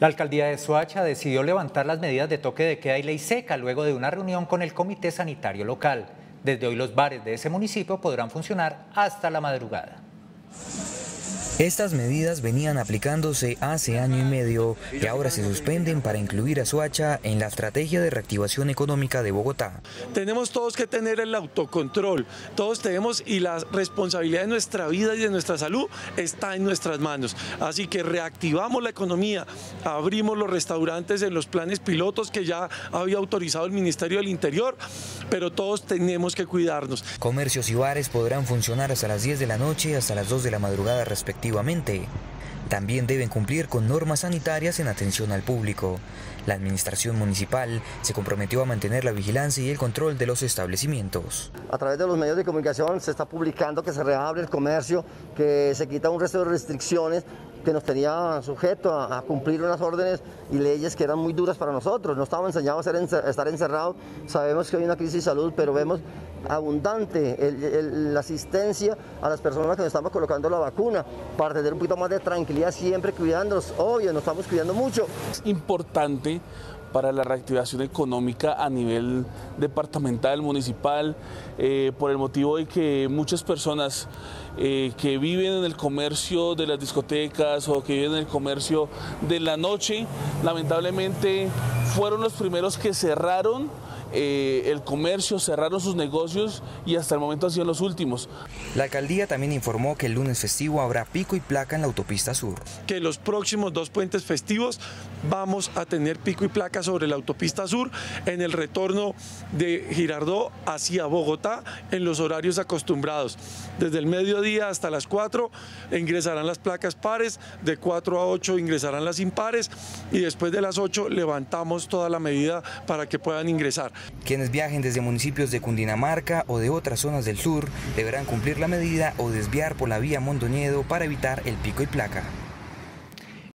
La alcaldía de Soacha decidió levantar las medidas de toque de queda y ley seca luego de una reunión con el comité sanitario local. Desde hoy los bares de ese municipio podrán funcionar hasta la madrugada. Estas medidas venían aplicándose hace año y medio y ahora se suspenden para incluir a Soacha en la estrategia de reactivación económica de Bogotá. Tenemos todos que tener el autocontrol, todos tenemos y la responsabilidad de nuestra vida y de nuestra salud está en nuestras manos. Así que reactivamos la economía, abrimos los restaurantes en los planes pilotos que ya había autorizado el Ministerio del Interior, pero todos tenemos que cuidarnos. Comercios y bares podrán funcionar hasta las 10 de la noche y hasta las 2 de la madrugada respectivamente también deben cumplir con normas sanitarias en atención al público. La administración municipal se comprometió a mantener la vigilancia y el control de los establecimientos. A través de los medios de comunicación se está publicando que se reabre el comercio, que se quita un resto de restricciones que nos tenía sujeto a, cumplir unas órdenes y leyes que eran muy duras para nosotros. No estábamos enseñados a, estar encerrados, sabemos que hay una crisis de salud, pero vemos abundante la asistencia a las personas que nos estamos colocando la vacuna para tener un poquito más de tranquilidad siempre cuidándonos, obvio, nos estamos cuidando mucho. Es importante para la reactivación económica a nivel departamental, municipal, eh, por el motivo de que muchas personas eh, que viven en el comercio de las discotecas o que viven en el comercio de la noche, lamentablemente fueron los primeros que cerraron eh, el comercio, cerraron sus negocios y hasta el momento han sido los últimos. La alcaldía también informó que el lunes festivo habrá pico y placa en la autopista sur. Que los próximos dos puentes festivos vamos a tener pico y placa sobre la autopista sur en el retorno de Girardó hacia Bogotá en los horarios acostumbrados. Desde el mediodía hasta las 4 ingresarán las placas pares, de 4 a 8 ingresarán las impares y después de las 8 levantamos toda la medida para que puedan ingresar. Quienes viajen desde municipios de Cundinamarca o de otras zonas del sur deberán cumplir la medida o desviar por la vía Mondoñedo para evitar el pico y placa.